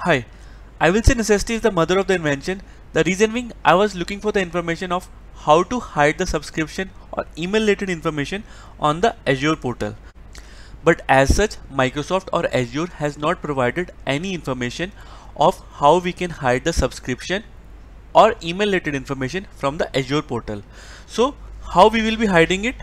Hi, I will say necessity is the mother of the invention. The reason being I was looking for the information of how to hide the subscription or email related information on the Azure portal. But as such, Microsoft or Azure has not provided any information of how we can hide the subscription or email related information from the Azure portal. So how we will be hiding it?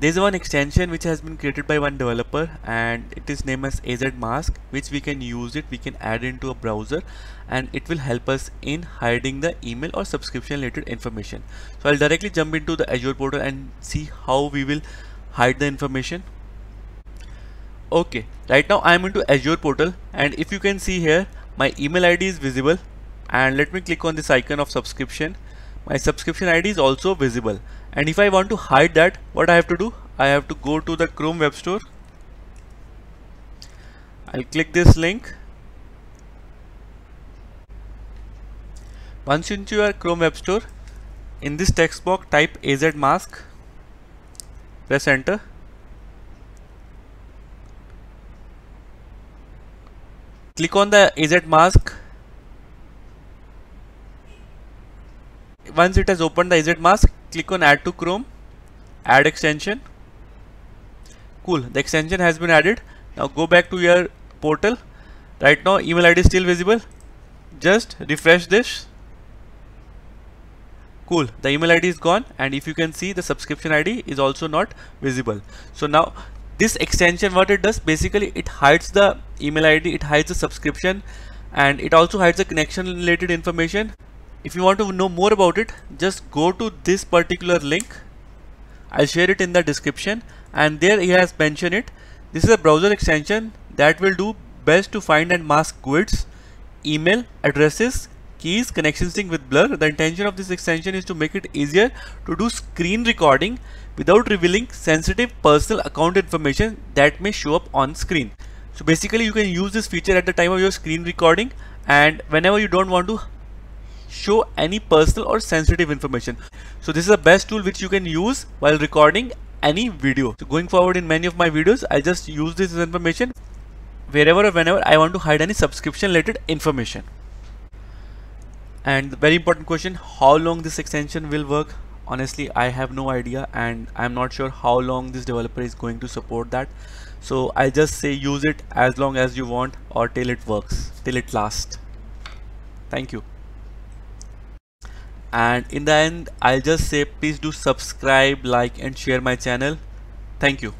There is one extension which has been created by one developer and it is named as AZ Mask which we can use it, we can add into a browser and it will help us in hiding the email or subscription related information. So I'll directly jump into the Azure portal and see how we will hide the information. Okay, right now I am into Azure portal and if you can see here my email ID is visible and let me click on this icon of subscription my subscription ID is also visible and if I want to hide that what I have to do? I have to go to the Chrome Web Store. I'll click this link. Once into your Chrome Web Store in this text box type AZ mask. Press enter. Click on the AZ mask. Once it has opened the AZ mask click on add to Chrome add extension. Cool. The extension has been added. Now go back to your portal. Right now email ID is still visible. Just refresh this. Cool. The email ID is gone and if you can see the subscription ID is also not visible. So now this extension what it does basically it hides the email ID it hides the subscription and it also hides the connection related information if you want to know more about it just go to this particular link. I'll share it in the description. And there he has mentioned it. This is a browser extension that will do best to find and mask GUIDs email addresses keys connection sync with blur. The intention of this extension is to make it easier to do screen recording without revealing sensitive personal account information that may show up on screen. So basically you can use this feature at the time of your screen recording. And whenever you don't want to show any personal or sensitive information. So this is the best tool which you can use while recording any video. So going forward in many of my videos, I just use this information wherever or whenever I want to hide any subscription related information. And very important question, how long this extension will work? Honestly, I have no idea and I'm not sure how long this developer is going to support that. So I just say use it as long as you want or till it works, till it lasts. Thank you and in the end I'll just say please do subscribe like and share my channel. Thank you